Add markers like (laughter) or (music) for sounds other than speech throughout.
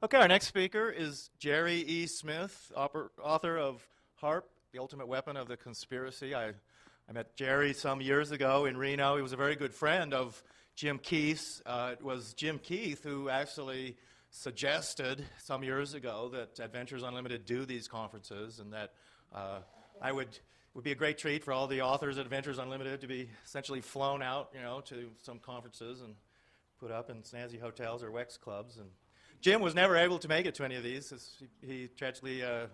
Okay, our next speaker is Jerry E. Smith, author of HAARP, The Ultimate Weapon of the Conspiracy. I, I met Jerry some years ago in Reno. He was a very good friend of Jim Keith. Uh, it was Jim Keith who actually suggested some years ago that Adventures Unlimited do these conferences and that uh, I would would be a great treat for all the authors at Adventures Unlimited to be essentially flown out, you know, to some conferences and put up in snazzy hotels or Wex clubs and Jim was never able to make it to any of these. He, he tragically uh,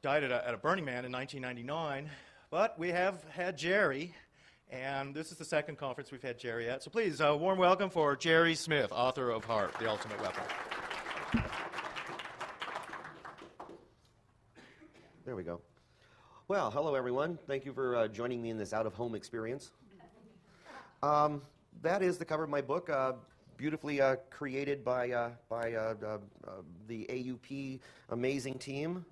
died at a, at a, Burning Man in 1999. But we have had Jerry, and this is the second conference we've had Jerry at. So please, a uh, warm welcome for Jerry Smith, author of HAARP, The Ultimate Weapon. There we go. Well, hello everyone. Thank you for uh, joining me in this out-of-home experience. Um, that is the cover of my book, uh, beautifully uh, created by, uh, by uh, uh, uh the AUP amazing team.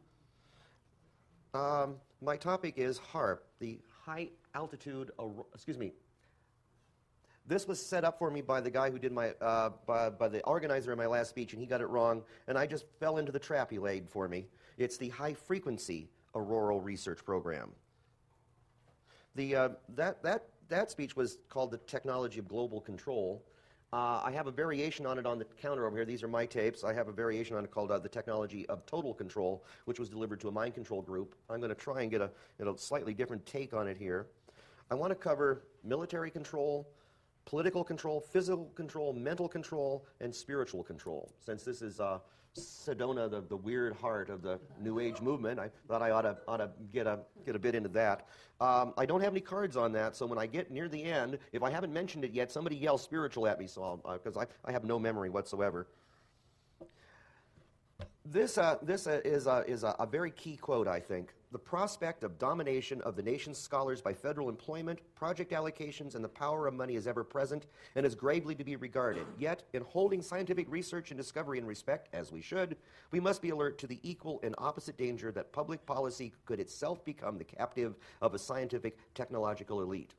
Um, my topic is HAARP, the High Altitude, excuse me. This was set up for me by the guy who did my, uh, by, by the organizer of my last speech, and he got it wrong, and I just fell into the trap he laid for me. It's the High Frequency Auroral Research Program. The, that, that, that speech was called The Technology of Global Control, uh, I have a variation on it on the counter over here. These are my tapes. I have a variation on it called uh, The Technology of Total Control, which was delivered to a mind control group. I'm going to try and get a, slightly different take on it here. I want to cover military control, political control, physical control, mental control, and spiritual control. Since this is uh, Sedona, the, the weird heart of the New Age movement. I thought I ought to, ought to get, a, get a bit into that. Um, I don't have any cards on that, so when I get near the end, if I haven't mentioned it yet, somebody yell spiritual at me, so because uh, I, I have no memory whatsoever. This, uh, this uh, is, uh, is a, a very key quote, I think. The prospect of domination of the nation's scholars by federal employment, project allocations, and the power of money is ever present and is gravely to be regarded. Yet, in holding scientific research and discovery in respect, as we should, we must be alert to the equal and opposite danger that public policy could itself become the captive of a scientific technological elite.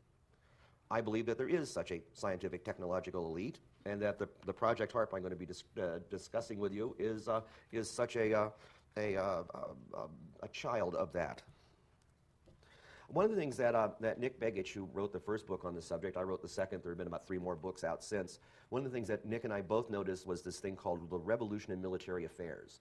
I believe that there is such a scientific technological elite, and that the, the Project HAARP I'm going to be dis uh, discussing with you is, uh, is such a, uh, a, uh, uh, a child of that. One of the things that, uh, that Nick Begich, who wrote the first book on the subject, I wrote the second, there have been about three more books out since. One of the things that Nick and I both noticed was this thing called the revolution in military affairs.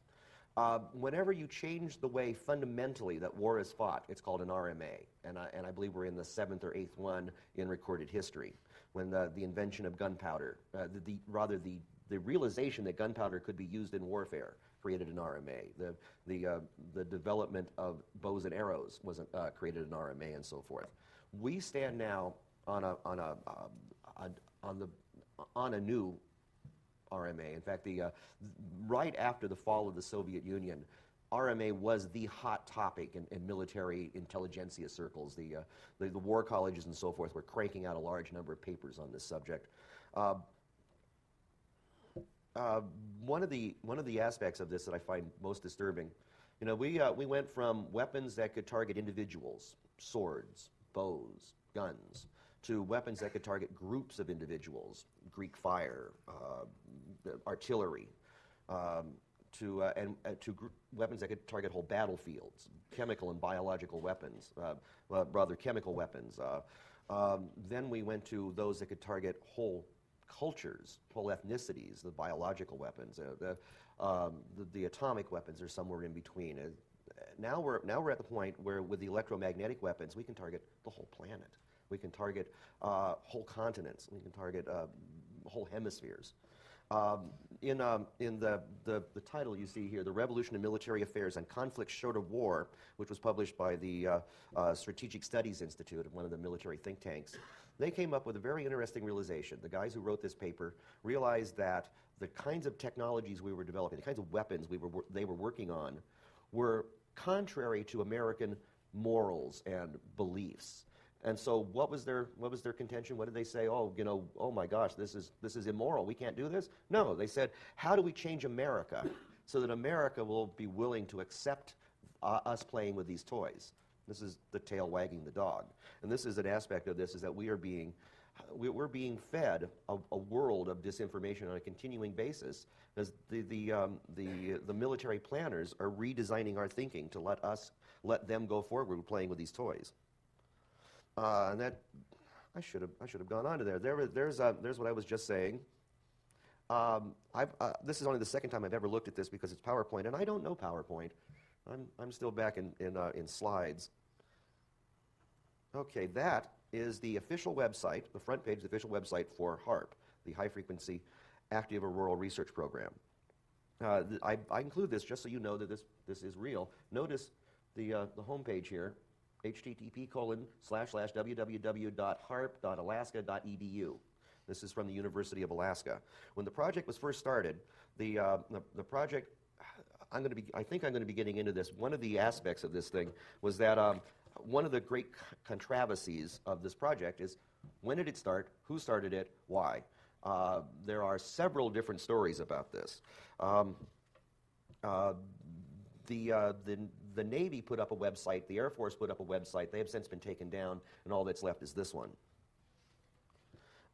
Uh, whenever you change the way fundamentally that war is fought, it's called an RMA. And I, and I believe we're in the seventh or eighth one in recorded history. When the, the invention of gunpowder, uh, the, the, rather the, the realization that gunpowder could be used in warfare created an RMA. The, the, uh, the development of bows and arrows was uh, created an RMA and so forth. We stand now on a, on a, uh, on the, on a new RMA. In fact, the, uh, right after the fall of the Soviet Union, RMA was the hot topic in, in military intelligentsia circles. The, uh, the, the, war colleges and so forth were cranking out a large number of papers on this subject. Uh, uh, one, of the, one of the aspects of this that I find most disturbing, you know, we, uh, we went from weapons that could target individuals, swords, bows, guns, to weapons that could target groups of individuals, Greek fire, uh, artillery, um, to, uh, and uh, to weapons that could target whole battlefields, chemical and biological weapons, uh, rather chemical weapons. Uh, um, then we went to those that could target whole cultures, whole ethnicities, the biological weapons, uh, the, um, the, the, atomic weapons are somewhere in between. now, we're, now we're at the point where with the electromagnetic weapons, we can target the whole planet. We can target uh, whole continents. We can target uh, whole hemispheres. Um, in, um, in the, the, the, title you see here, The Revolution in Military Affairs and Conflicts Short of War, which was published by the uh, uh, Strategic Studies Institute, of one of the military think tanks, they came up with a very interesting realization. The guys who wrote this paper realized that the kinds of technologies we were developing, the kinds of weapons we were, they were working on, were contrary to American morals and beliefs. And so what was their what was their contention? What did they say? Oh, you know, oh my gosh, this is this is immoral. We can't do this? No, they said, how do we change America so that America will be willing to accept uh, us playing with these toys? This is the tail wagging the dog. And this is an aspect of this is that we are being we- we're being fed a, a world of disinformation on a continuing basis as the, the, um, the, the military planners are redesigning our thinking to let us let them go forward playing with these toys. Uh, and that I should have I should have gone on to there. There there's uh, there's what I was just saying. Um, I've, uh, this is only the second time I've ever looked at this because it's PowerPoint, and I don't know PowerPoint. I'm, I'm still back in, in, uh, in slides. Okay, that is the official website, the front page, the official website for HAARP, the High Frequency Active Auroral Research Program. Uh, I, I include this just so you know that this, this is real. Notice the, uh, the homepage here, http colon slash slash www.haarp.alaska.edu. This is from the University of Alaska. When the project was first started, the, uh, the, the project, I'm going to be, I think I'm going to be getting into this. One of the aspects of this thing was that um, one of the great controversies of this project is when did it start, who started it, why. Uh, there are several different stories about this. Um, uh, the, uh, the, the Navy put up a website, the Air Force put up a website. They have since been taken down, and all that's left is this one.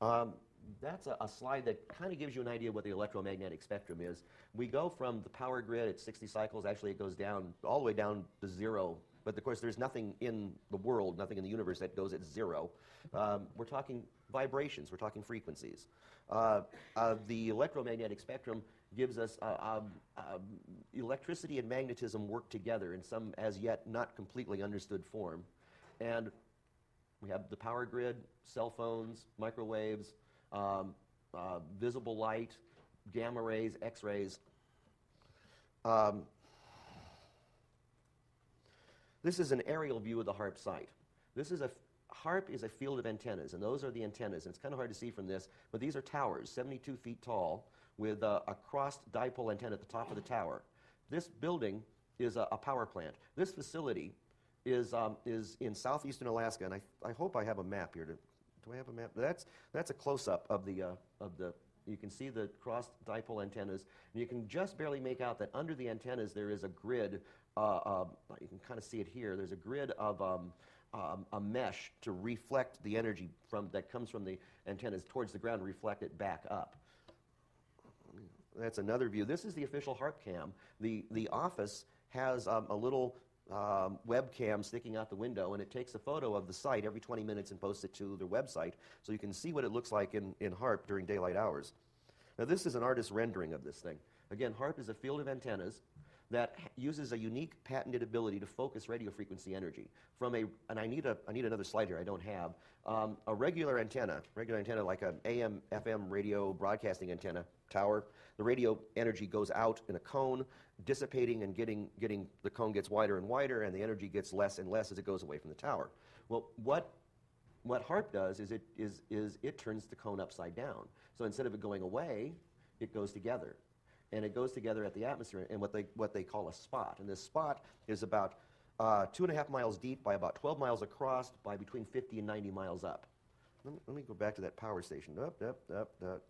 Um, that's a, a slide that kind of gives you an idea what the electromagnetic spectrum is. We go from the power grid at 60 cycles, actually, it goes down all the way down to zero. But of course, there's nothing in the world, nothing in the universe that goes at zero. Um, we're talking vibrations, we're talking frequencies. Uh, uh, the electromagnetic spectrum gives us uh, um, um, electricity and magnetism work together in some as yet not completely understood form. And we have the power grid, cell phones, microwaves, um, uh, visible light, gamma rays, X rays. Um, this is an aerial view of the HAARP site. This is a HAARP is a field of antennas, and those are the antennas. And it's kind of hard to see from this, but these are towers, 72 feet tall, with a, a crossed dipole antenna at the top of the tower. This building is a, a power plant. This facility is, um, is in southeastern Alaska, and I, I hope I have a map here. To, do I have a map? That's, that's a close-up of the, uh, of the, you can see the crossed dipole antennas, and you can just barely make out that under the antennas there is a grid, uh, uh, you can kind of see it here, there's a grid of um, um, a mesh to reflect the energy from, that comes from the antennas towards the ground reflect it back up. That's another view. This is the official HAARP cam. The, the office has um, a little um, webcam sticking out the window, and it takes a photo of the site every 20 minutes and posts it to their website so you can see what it looks like in, in HAARP during daylight hours. Now, this is an artist's rendering of this thing. Again, HAARP is a field of antennas that uses a unique patented ability to focus radio frequency energy from a, and I need, a, I need another slide here I don't have, um, a regular antenna, regular antenna like an AM, FM radio broadcasting antenna tower. The radio energy goes out in a cone, dissipating and getting, getting, the cone gets wider and wider, and the energy gets less and less as it goes away from the tower. Well, what what HAARP does is it, is, is it turns the cone upside down. So instead of it going away, it goes together. And it goes together at the atmosphere in what they, what they call a spot. And this spot is about uh, two and a half miles deep by about 12 miles across by between 50 and 90 miles up. Let me, let me go back to that power station. Up, up, up, up.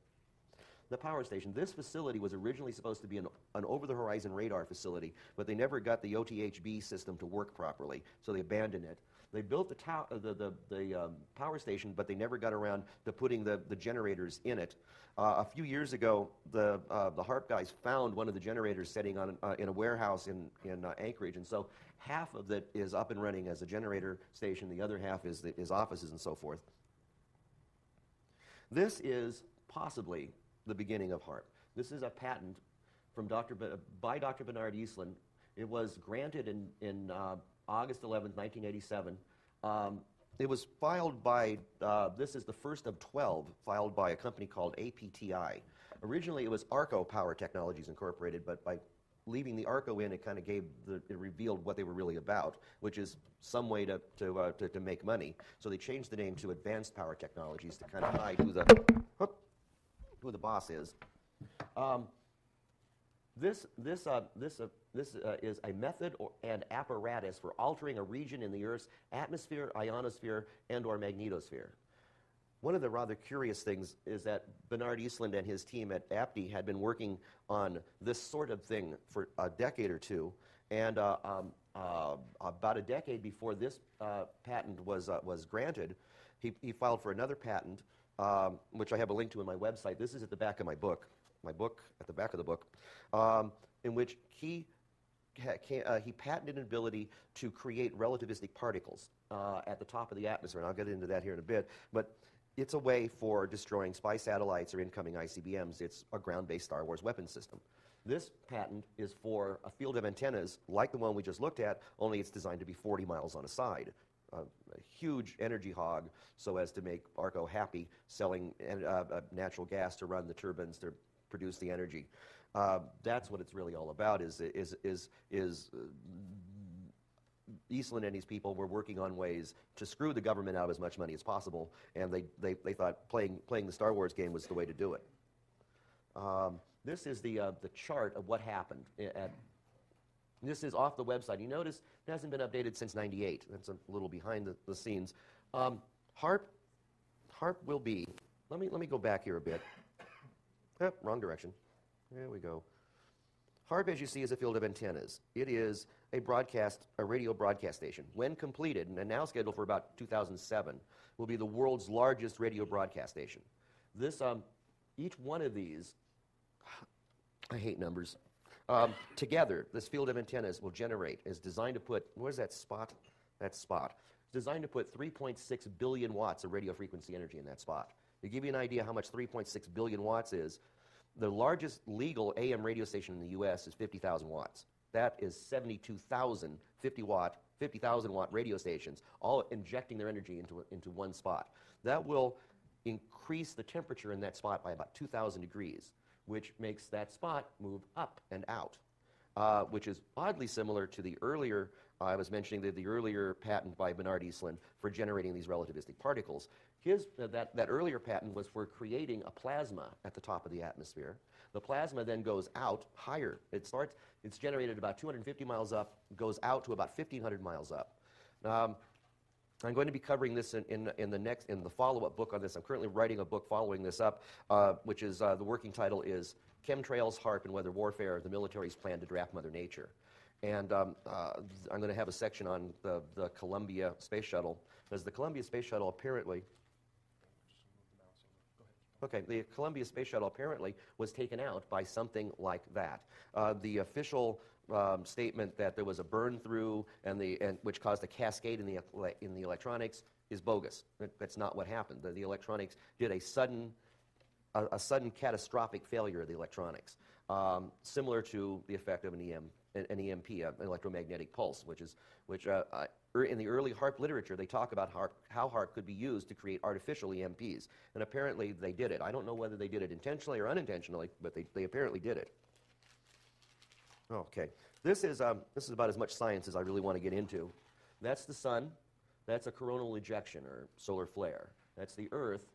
The power station. This facility was originally supposed to be an, an over the horizon radar facility, but they never got the OTHB system to work properly, so they abandoned it. They built the, the, the, the um, power station, but they never got around to putting the, the generators in it. Uh, a few years ago, the, uh, the HAARP guys found one of the generators sitting on, uh, in a warehouse in, in uh, Anchorage, and so half of it is up and running as a generator station, the other half is, is offices and so forth. This is possibly the beginning of HAARP. This is a patent from Dr. B- by Dr. Bernard Eastlund. It was granted in, in uh, August 11, 1987. Um, it was filed by, uh, this is the first of 12 filed by a company called APTI. Originally, it was Arco Power Technologies Incorporated, but by leaving the Arco in, it kind of gave the, it revealed what they were really about, which is some way to, to, uh, to, to make money. So they changed the name to Advanced Power Technologies to kind of hide who the, who the boss is. Um, this, this, uh, this, uh, this uh, is a method or, and apparatus for altering a region in the Earth's atmosphere, ionosphere, and or magnetosphere. One of the rather curious things is that Bernard Eastlund and his team at APTI had been working on this sort of thing for a decade or two, and uh, um, uh, about a decade before this uh, patent was, uh, was granted, he, he filed for another patent um, which I have a link to in my website. This is at the back of my book, my book at the back of the book, um, in which he uh, he patented an ability to create relativistic particles uh, at the top of the atmosphere, and I'll get into that here in a bit. But it's a way for destroying spy satellites or incoming ICBMs. It's a ground-based Star Wars weapon system. This patent is for a field of antennas like the one we just looked at, only it's designed to be 40 miles on a side. Uh, a huge energy hog so as to make ARCO happy selling uh, uh, natural gas to run the turbines to produce the energy. Uh, that's what it's really all about. Is is is is uh, Eastlund and his people were working on ways to screw the government out of as much money as possible, and they, they, they thought playing, playing the Star Wars game was the way to do it. Um, this is the, uh, the chart of what happened. At, this is off the website. You notice it hasn't been updated since 98. That's a little behind the, the scenes. Um, HAARP, HAARP will be, let me, let me go back here a bit. Eh, wrong direction. There we go. HAARP, as you see, is a field of antennas. It is a broadcast, a radio broadcast station. When completed, and now scheduled for about 2007, will be the world's largest radio broadcast station. This, um, each one of these, (sighs) I hate numbers. Um, together, this field of antennas will generate, is designed to put, where's that spot? That spot. It's designed to put 3.6 billion watts of radio frequency energy in that spot. To give you an idea how much 3.6 billion watts is, the largest legal AM radio station in the U.S. is 50,000 watts. That is 72,000 50 watt, 50,000 watt radio stations, all injecting their energy into, into one spot. That will increase the temperature in that spot by about 2,000 degrees, which makes that spot move up and out, which is oddly similar to the earlier I was mentioning the, the earlier patent by Bernard Eastlund for generating these relativistic particles. His, uh, that, that earlier patent was for creating a plasma at the top of the atmosphere. The plasma then goes out higher. It starts, it's generated about 250 miles up, goes out to about 1,500 miles up. Um, I'm going to be covering this in, in, in the next in the follow-up book on this. I'm currently writing a book following this up, uh, which is uh, the working title is Chemtrails, HAARP, and Weather Warfare: The Military's Plan to Draft Mother Nature. And um, uh, I'm going to have a section on the, the Columbia Space Shuttle, because the Columbia Space Shuttle apparently. Okay, the Columbia Space Shuttle apparently was taken out by something like that. Uh, the official um, statement that there was a burn through and the, and, which caused a cascade in the, in the electronics is bogus. That's not what happened. The, the electronics did a sudden, a, a, sudden catastrophic failure of the electronics, um, similar to the effect of an EM an EMP, an electromagnetic pulse, which is, which uh, uh, in the early HAARP literature, they talk about HAARP, how HAARP could be used to create artificial EMPs. And apparently they did it. I don't know whether they did it intentionally or unintentionally, but they, they apparently did it. Okay. This is, um, this is about as much science as I really want to get into. That's the sun. That's a coronal ejection or solar flare. That's the Earth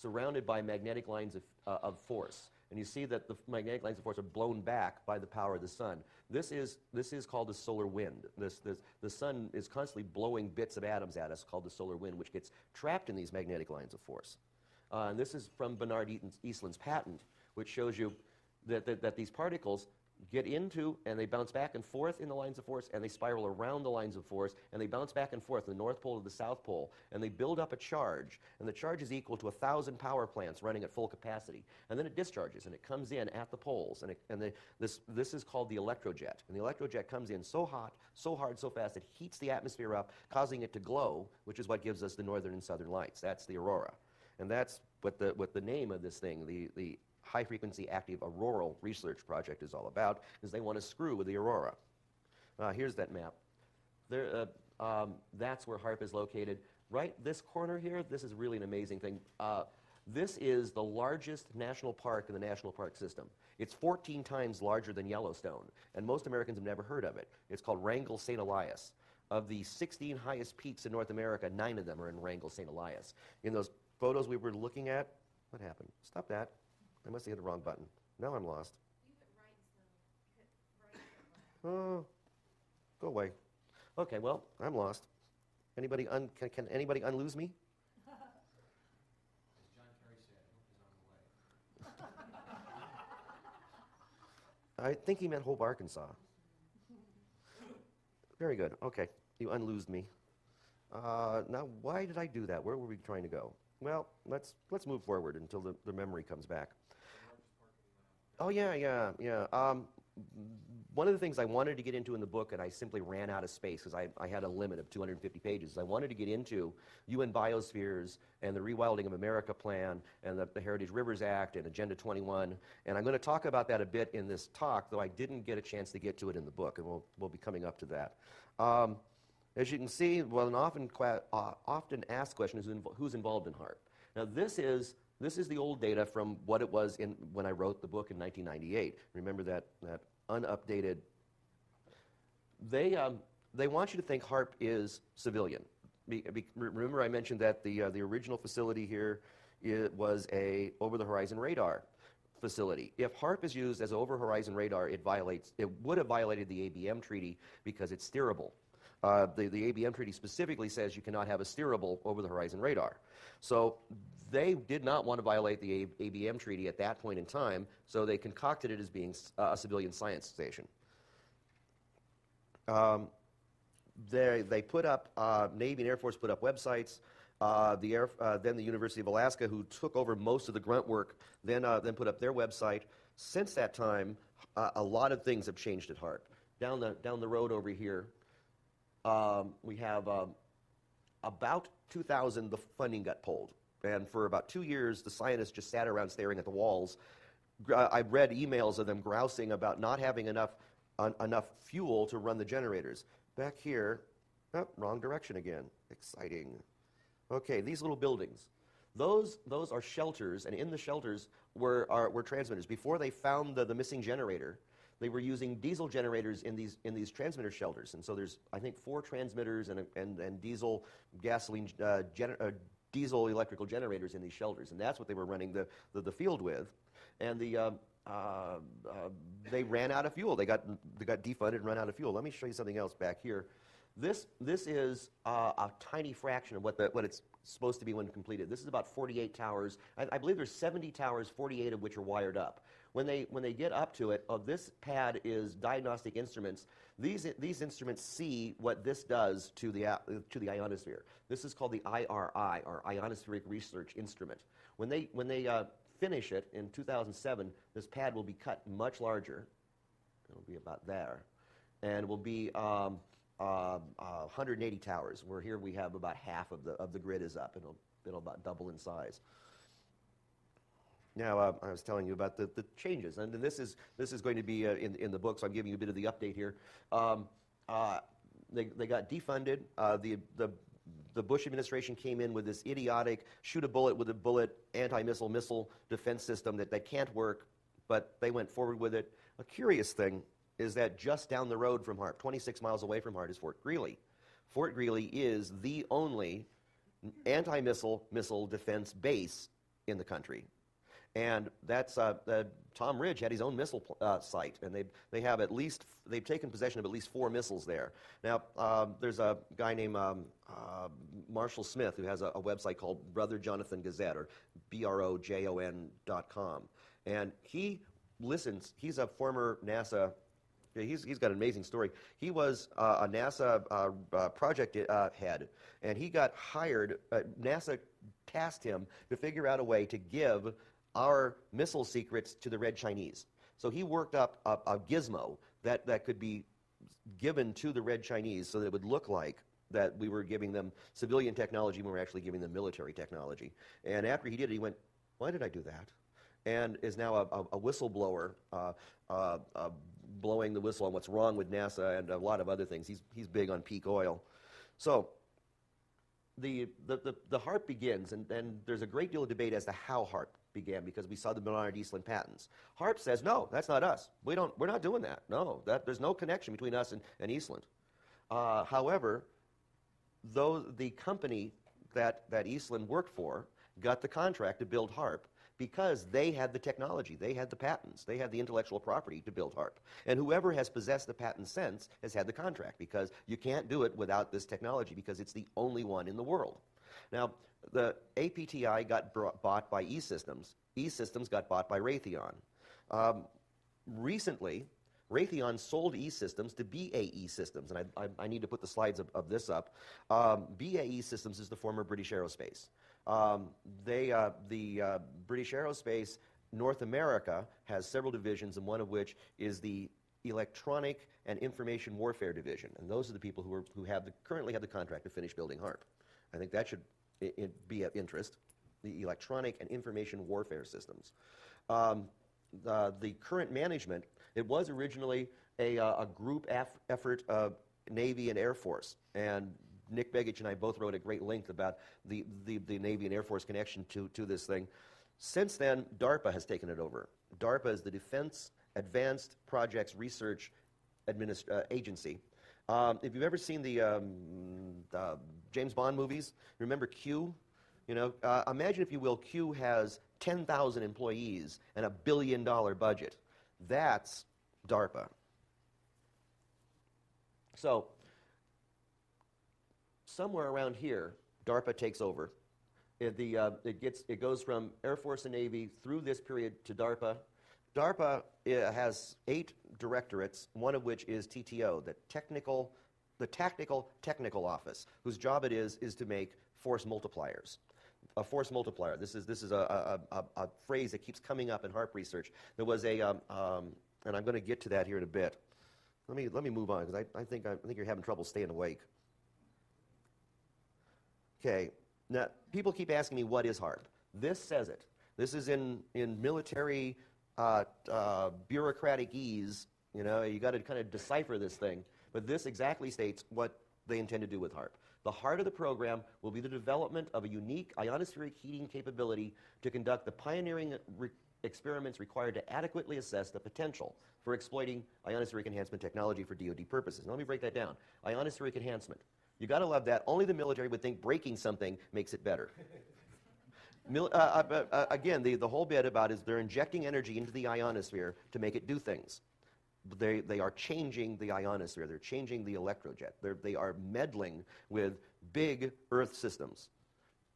surrounded by magnetic lines of, uh, of force and you see that the magnetic lines of force are blown back by the power of the sun. This is, this is called the solar wind. This, this, the sun is constantly blowing bits of atoms at us, called the solar wind, which gets trapped in these magnetic lines of force. Uh, and this is from Bernard Eastlund's patent, which shows you that, that, that these particles get into and they bounce back and forth in the lines of force and they spiral around the lines of force and they bounce back and forth the north pole to the south pole and they build up a charge and the charge is equal to a thousand power plants running at full capacity and then it discharges and it comes in at the poles and, it, and the, this, this is called the electrojet and the electrojet comes in so hot so hard so fast it heats the atmosphere up causing it to glow which is what gives us the northern and southern lights. That's the aurora. And that's what the, what the name of this thing the, the high frequency active auroral research project is all about, is they want to screw with the aurora. Uh, here's that map. There, uh, um, that's where HAARP is located. Right this corner here, this is really an amazing thing. Uh, this is the largest national park in the national park system. It's 14 times larger than Yellowstone, and most Americans have never heard of it. It's called Wrangell St. Elias. Of the 16 highest peaks in North America, nine of them are in Wrangell St. Elias. In those photos we were looking at, what happened? Stop that. I must have hit the wrong button. Now I'm lost. Oh, go away. Okay, well, I'm lost. Anybody un- can, can anybody unlose me? (laughs) I think he meant Hope, Arkansas. Very good. Okay, you unloosed me. Uh, now, why did I do that? Where were we trying to go? well, let's, let's move forward until the, the memory comes back. Oh, yeah, yeah, yeah. Um, one of the things I wanted to get into in the book, and I simply ran out of space because I, I, had a limit of 250 pages, I wanted to get into UN biospheres and the Rewilding of America Plan and the, the Heritage Rivers Act and Agenda 21. And I'm going to talk about that a bit in this talk, though I didn't get a chance to get to it in the book, and we'll, we'll be coming up to that. Um, as you can see, well, an often, uh, often asked question is who's involved in HAARP? Now, this is this is the old data from what it was in, when I wrote the book in 1998. Remember that, that unupdated. They, um, they want you to think HAARP is civilian. Be, be, remember I mentioned that the, uh, the original facility here was a over-the-horizon radar facility. If HAARP is used as over-horizon radar, it violates. It would have violated the ABM treaty because it's steerable. Uh, the, the ABM treaty specifically says you cannot have a steerable over-the-horizon radar. So they did not want to violate the ABM treaty at that point in time, so they concocted it as being uh, a civilian science station. Um, they, they put up, uh, Navy and Air Force put up websites. Uh, the Air, uh, then the University of Alaska, who took over most of the grunt work, then, uh, then put up their website. Since that time, uh, a lot of things have changed at HAARP. Down the, down the road over here, um, we have um, about 2000, the funding got pulled. And for about two years, the scientists just sat around staring at the walls. Uh, I read emails of them grousing about not having enough, enough fuel to run the generators. Back here, oh, wrong direction again. Exciting. Okay, these little buildings. Those, those are shelters, and in the shelters were, are, were transmitters. Before they found the, the missing generator, they were using diesel generators in these, in these transmitter shelters. And so there's, I think, four transmitters and, and, and diesel gasoline, uh, gener- uh, diesel electrical generators in these shelters. And that's what they were running the, the, the field with. And the, um, uh, uh, they ran out of fuel. They got, they got defunded and run out of fuel. Let me show you something else back here. This, this is uh, a tiny fraction of what, the, what it's supposed to be when completed. This is about 48 towers. I, I, believe there's 70 towers, 48 of which are wired up. When they, when they get up to it, oh, this pad is diagnostic instruments. These, these instruments see what this does to the, uh, to the ionosphere. This is called the IRI, or Ionospheric Research Instrument. When they, when they uh, finish it in 2007, this pad will be cut much larger. It'll be about there. And will be um, uh, uh, 180 towers, where here we have about half of the, of the grid is up. It'll, it'll about double in size. Now, uh, I was telling you about the, the changes, and this is, this is going to be uh, in, in the book, so I'm giving you a bit of the update here. Um, uh, they, they got defunded. Uh, the, the, the Bush administration came in with this idiotic shoot a bullet with a bullet anti-missile missile defense system that, that can't work, but they went forward with it. A curious thing is that just down the road from HAARP, 26 miles away from HAARP, is Fort Greely. Fort Greely is the only anti-missile missile defense base in the country. And that's uh, uh, Tom Ridge had his own missile uh, site, and they they have at least they've taken possession of at least four missiles there. Now um, there's a guy named um, uh, Marshall Smith who has a, a, website called Brother Jonathan Gazette or B R O J O N dot com, and he listens. He's a former NASA He's, he's got an amazing story. He was uh, a NASA uh, project head, and he got hired. NASA tasked him to figure out a way to give our missile secrets to the Red Chinese. So he worked up a, a gizmo that, that could be given to the Red Chinese so that it would look like that we were giving them civilian technology when we were actually giving them military technology. And after he did it, he went, Why did I do that? And is now a, a, a whistleblower uh, uh, uh, blowing the whistle on what's wrong with NASA and a lot of other things. He's, he's big on peak oil. So the, the, the, the HAARP begins, and, and there's a great deal of debate as to how HAARP began because we saw the Bernard Eastlund patents. HAARP says, no, that's not us. We don't, we're not doing that. No, that, there's no connection between us and, and Eastlund. Uh, however, though the company that, that Eastlund worked for got the contract to build HAARP because they had the technology, they had the patents, they had the intellectual property to build HAARP. And whoever has possessed the patent since has had the contract because you can't do it without this technology because it's the only one in the world. Now, the APTI got bought by E-Systems. E-Systems got bought by Raytheon. Um, recently, Raytheon sold E-Systems to BAE Systems, and I, I, I, need to put the slides of, of this up. Um, BAE Systems is the former British Aerospace. Um, they, uh, the uh, British Aerospace North America has several divisions, and one of which is the Electronic and Information Warfare Division. And those are the people who, are, who have the, currently have the contract to finish building HAARP. I think that should i- i- be of interest, the Electronic and Information Warfare Systems. Um, the, the current management, it was originally a, uh, a group af- effort of Navy and Air Force. And Nick Begich and I both wrote at great length about the, the, the Navy and Air Force connection to, to this thing. Since then, DARPA has taken it over. DARPA is the Defense Advanced Projects Research Administ- uh, Agency. Um, if you've ever seen the, um, uh, James Bond movies, remember Q? You know, uh, imagine if you will, Q has 10,000 employees and a billion dollar budget. That's DARPA. So, somewhere around here, DARPA takes over. It, the, uh, it, gets, it goes from Air Force and Navy through this period to DARPA. DARPA uh, has eight directorates, one of which is TTO, the Technical, the Tactical Technical Office, whose job it is is to make force multipliers. A force multiplier. This is this is a, a, a, a phrase that keeps coming up in HAARP research. There was a, um, um, and I'm going to get to that here in a bit. Let me let me move on because I, I think I think you're having trouble staying awake. Okay. Now, people keep asking me, what is HAARP? This says it. This is in, in military uh, uh, bureaucratic ease. You know, you got to kind of decipher this thing. But this exactly states what they intend to do with HAARP. The heart of the program will be the development of a unique ionospheric heating capability to conduct the pioneering re- experiments required to adequately assess the potential for exploiting ionospheric enhancement technology for DoD purposes. Now, let me break that down. Ionospheric enhancement. You got to love that. Only the military would think breaking something makes it better. Mil- uh, uh, uh, again, the, the whole bit about is they're injecting energy into the ionosphere to make it do things. They, they are changing the ionosphere. They're changing the electrojet. They're, they are meddling with big Earth systems.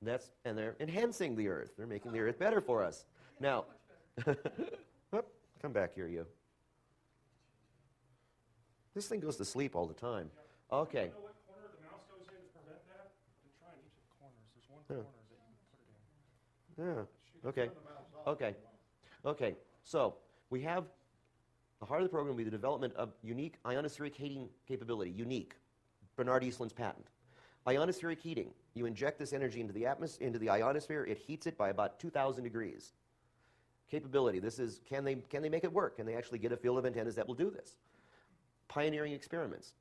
That's, and they're enhancing the Earth. They're making the Earth better for us. Now, (laughs) come back here, you. This thing goes to sleep all the time. Okay. You know what corner the mouse goes in to prevent that? To try in each of the corners. There's one corner that you can put it in. Yeah. Okay. Okay. Okay. So we have the heart of the program will be the development of unique ionospheric heating capability. Unique. Bernard Eastlund's patent. Ionospheric heating. You inject this energy into the atmosphere, into the ionosphere. It heats it by about 2,000 degrees. Capability. This is can they can they make it work? Can they actually get a field of antennas that will do this? Pioneering experiments.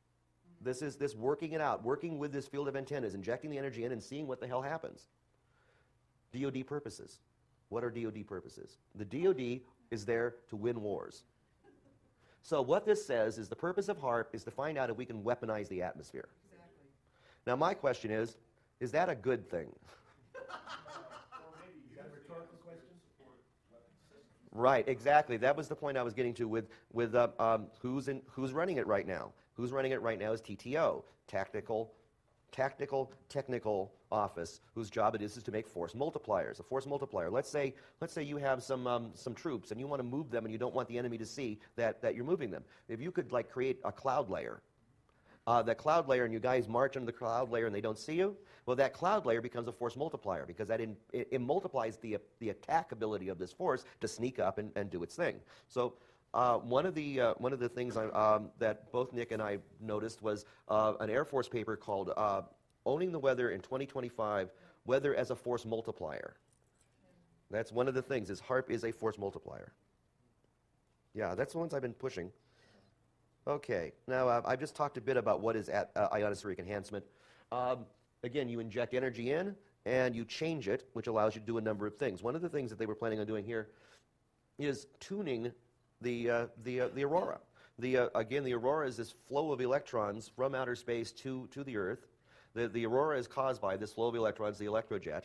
This is this working it out, working with this field of antennas, injecting the energy in and seeing what the hell happens. DoD purposes. What are DoD purposes? The DoD is there to win wars. So what this says is the purpose of HAARP is to find out if we can weaponize the atmosphere. Now my question is, is that a good thing? Right, exactly. That was the point I was getting to with, with uh, um, who's, in, who's running it right now. Who's running it right now is TTO, Tactical, Tactical Technical Office, whose job it is, is to make force multipliers. A force multiplier. Let's say, let's say you have some, um, some troops and you want to move them and you don't want the enemy to see that, that you're moving them. If you could like create a cloud layer uh, that cloud layer and you guys march under the cloud layer and they don't see you, well, that cloud layer becomes a force multiplier because that in, it, it multiplies the, the attack ability of this force to sneak up and, and do its thing. So uh, one, of the, uh, one of the things I, um, that both Nick and I noticed was uh, an Air Force paper called uh, Owning the Weather in 2025, Weather as a Force Multiplier. That's one of the things is HAARP is a force multiplier. Yeah, that's the ones I've been pushing. Okay, now uh, I've just talked a bit about what is at, uh, ionospheric enhancement. Um, again, you inject energy in and you change it, which allows you to do a number of things. One of the things that they were planning on doing here is tuning the, uh, the, uh, the aurora. The, uh, again, the aurora is this flow of electrons from outer space to, to the Earth. The, the aurora is caused by this flow of electrons, the electrojet.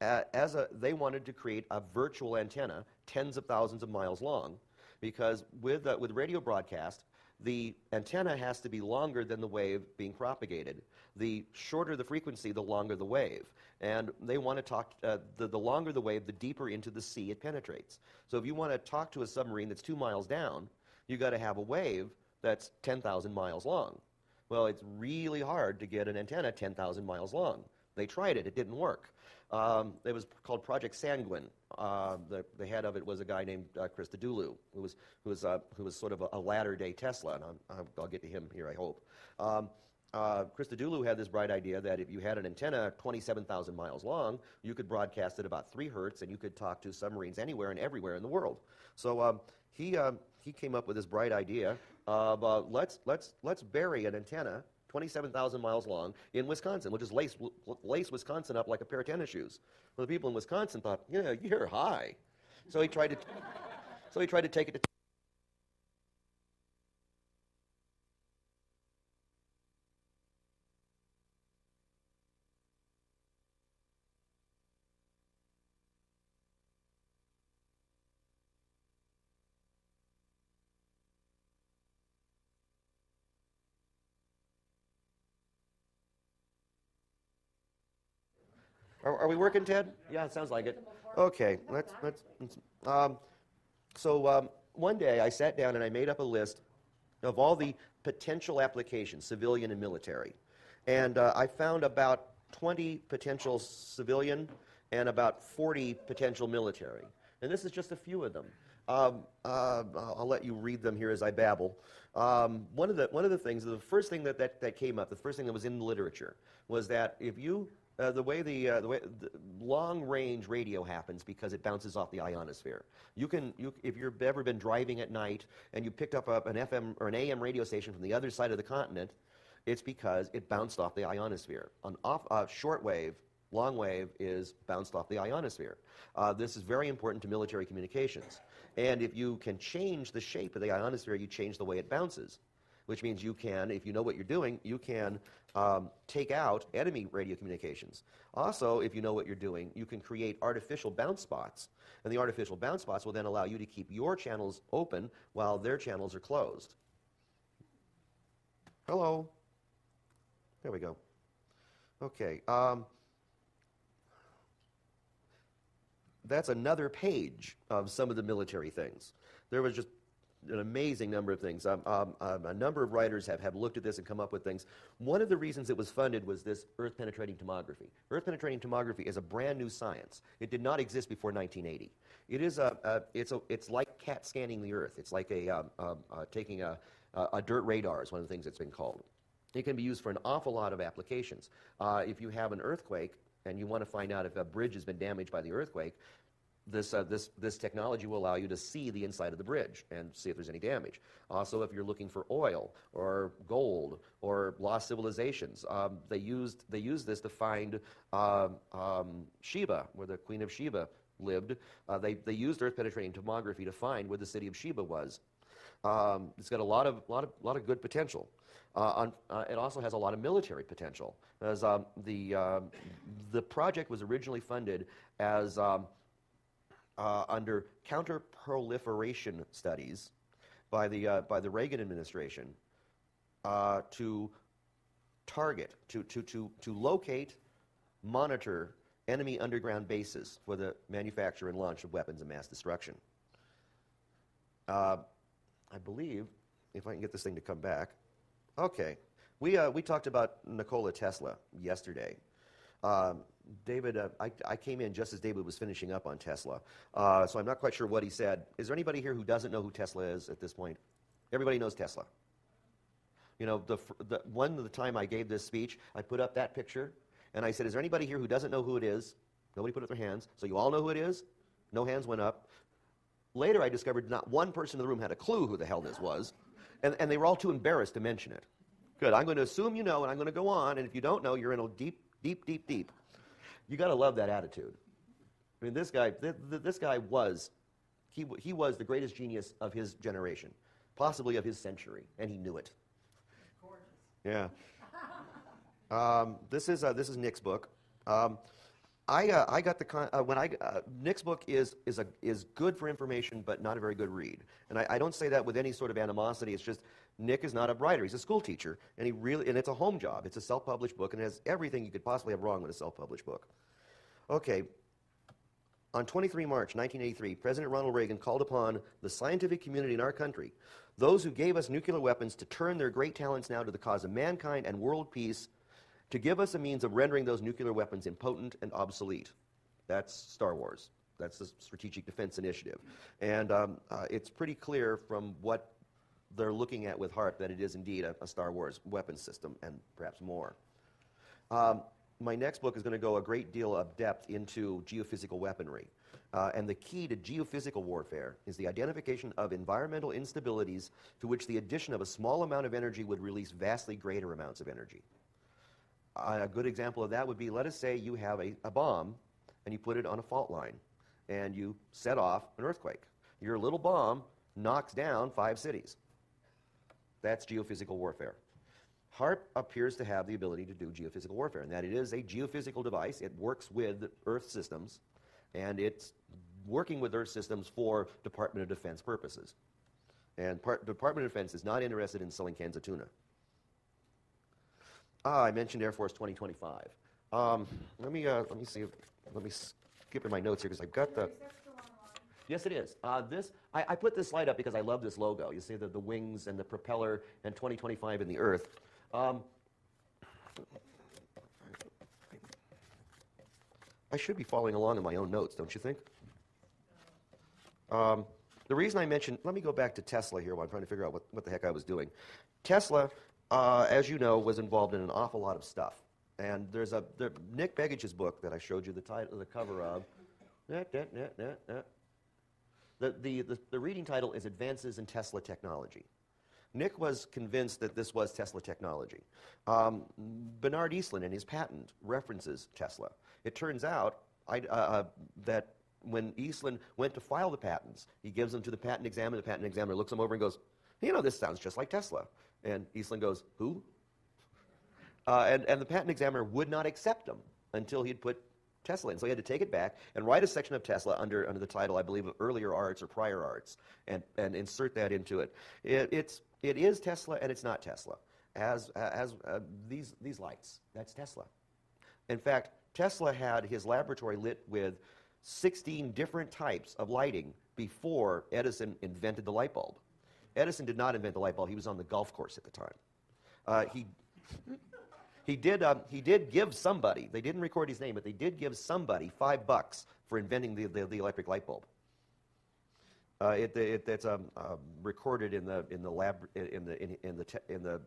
Uh, as a, they wanted to create a virtual antenna, tens of thousands of miles long, because with, uh, with radio broadcast, the antenna has to be longer than the wave being propagated. The shorter the frequency, the longer the wave. And they want to talk, uh, the, the longer the wave, the deeper into the sea it penetrates. So if you want to talk to a submarine that's two miles down, you've got to have a wave that's 10,000 miles long. Well, it's really hard to get an antenna 10,000 miles long. They tried it, it didn't work. Um, it was called Project Sanguine. Uh, the, the head of it was a guy named uh, Christodoulou, who was, who was, uh, who was sort of a, a latter day Tesla, and I'm, I'll get to him here, I hope. Um, uh, Christodoulou had this bright idea that if you had an antenna 27,000 miles long, you could broadcast at about 3 hertz and you could talk to submarines anywhere and everywhere in the world. So um, he, um, he came up with this bright idea of uh, let's, let's, let's bury an antenna 27,000 miles long in Wisconsin. We'll just lace, lace Wisconsin up like a pair of tennis shoes. Well, the people in Wisconsin thought, yeah, you're high. So he tried to, so he tried to take it to Are, are we working, Ted? Yeah, it sounds like it. Okay, let's, let's, let's um, so um, one day I sat down and I made up a list of all the potential applications, civilian and military. And uh, I found about 20 potential civilian and about 40 potential military. And this is just a few of them. Um, uh, I'll let you read them here as I babble. Um, one, of the, one of the things, the first thing that, that, that came up, the first thing that was in the literature, was that if you uh, the way the, uh, the way the long range radio happens because it bounces off the ionosphere. You can, you, if you've ever been driving at night and you picked up a, an FM or an AM radio station from the other side of the continent, it's because it bounced off the ionosphere. An off, uh, short wave, long wave is bounced off the ionosphere. Uh, this is very important to military communications. And if you can change the shape of the ionosphere, you change the way it bounces which means you can, if you know what you're doing, you can um, take out enemy radio communications. Also, if you know what you're doing, you can create artificial bounce spots. And the artificial bounce spots will then allow you to keep your channels open while their channels are closed. Hello. There we go. Okay. Um, that's another page of some of the military things. There was just an amazing number of things. Um, um, um, a number of writers have, have looked at this and come up with things. One of the reasons it was funded was this Earth penetrating tomography. Earth penetrating tomography is a brand new science. It did not exist before 1980. It is a, a it's, a, it's like CAT scanning the Earth. It's like a, um, um, uh, taking a, a dirt radar is one of the things it's been called. It can be used for an awful lot of applications. Uh, if you have an earthquake and you want to find out if a bridge has been damaged by the earthquake, this, uh, this, this technology will allow you to see the inside of the bridge and see if there's any damage. Also, if you're looking for oil or gold or lost civilizations, um, they, used, they used this to find uh, um, Sheba, where the Queen of Sheba lived. Uh, they, they used earth penetrating tomography to find where the city of Sheba was. Um, it's got a lot of, lot of, lot of good potential. Uh, on, uh, it also has a lot of military potential. As, um, the, uh, the project was originally funded as um, uh, under counterproliferation studies by the, uh, by the Reagan administration uh, to target, to, to, to, to locate, monitor enemy underground bases for the manufacture and launch of weapons of mass destruction. Uh, I believe, if I can get this thing to come back. Okay. We, uh, we talked about Nikola Tesla yesterday. Um, David, uh, I, I, came in just as David was finishing up on Tesla, uh, so I'm not quite sure what he said. Is there anybody here who doesn't know who Tesla is at this point? Everybody knows Tesla. You know, the, the one of the time I gave this speech, I put up that picture, and I said, "Is there anybody here who doesn't know who it is?" Nobody put up their hands, so you all know who it is. No hands went up. Later, I discovered not one person in the room had a clue who the hell this was, and, and they were all too embarrassed to mention it. Good. I'm going to assume you know, and I'm going to go on, and if you don't know, you're in a deep, deep, deep, deep you got to love that attitude. I mean, this guy, th- th- this guy was, he, w- he was the greatest genius of his generation, possibly of his century, and he knew it. Gorgeous. Yeah. (laughs) Um, this is uh, this is Nick's book. Um, I, uh, I got the con- uh, when I uh, Nick's book is is a is good for information, but not a very good read. And I, I, don't say that with any sort of animosity. It's just Nick is not a writer. He's a school teacher, and he really and it's a home job. It's a self-published book, and it has everything you could possibly have wrong with a self-published book. Okay. On 23 March 1983, President Ronald Reagan called upon the scientific community in our country, those who gave us nuclear weapons, to turn their great talents now to the cause of mankind and world peace to give us a means of rendering those nuclear weapons impotent and obsolete. That's Star Wars. That's the Strategic Defense Initiative. And um, uh, it's pretty clear from what they're looking at with HAARP that it is indeed a, a Star Wars weapon system and perhaps more. Um, my next book is going to go a great deal of depth into geophysical weaponry. Uh, and the key to geophysical warfare is the identification of environmental instabilities to which the addition of a small amount of energy would release vastly greater amounts of energy. A good example of that would be let us say you have a, a bomb and you put it on a fault line and you set off an earthquake. Your little bomb knocks down five cities. That's geophysical warfare. HAARP appears to have the ability to do geophysical warfare, and that it is a geophysical device. It works with Earth systems, and it's working with Earth systems for Department of Defense purposes. And part, Department of Defense is not interested in selling cans of tuna. Ah, I mentioned Air Force 2025. Um, let me uh, let me see. If, let me skip in my notes here because I've got the. Yes, it is. Uh, this I, I, put this slide up because I love this logo. You see the, the wings and the propeller and 2025 in the Earth. Um, I should be following along in my own notes, don't you think? Um, the reason I mentioned, let me go back to Tesla here while I'm trying to figure out what, what the heck I was doing. Tesla, uh, as you know, was involved in an awful lot of stuff. And there's a there, Nick Begich's book that I showed you the title, the cover of. (laughs) The, the, the, the reading title is Advances in Tesla Technology. Nick was convinced that this was Tesla technology. Um, Bernard Eastlund, in his patent, references Tesla. It turns out I, uh, uh, that when Eastlund went to file the patents, he gives them to the patent examiner. The patent examiner looks them over and goes, You know, this sounds just like Tesla. And Eastlund goes, Who? Uh, and, and the patent examiner would not accept them until he'd put Tesla in. So he had to take it back and write a section of Tesla under, under the title, I believe, of earlier arts or prior arts and, and insert that into it. it it's, it is Tesla and it's not Tesla. As, as uh, these, these lights, that's Tesla. In fact, Tesla had his laboratory lit with 16 different types of lighting before Edison invented the light bulb. Edison did not invent the light bulb, he was on the golf course at the time. Uh, he, he, did, um, he did give somebody, they didn't record his name, but they did give somebody five bucks for inventing the, the, the electric light bulb. Uh, it, it, it's um, uh, recorded in the, in the lab, in the, in, in the, te- in the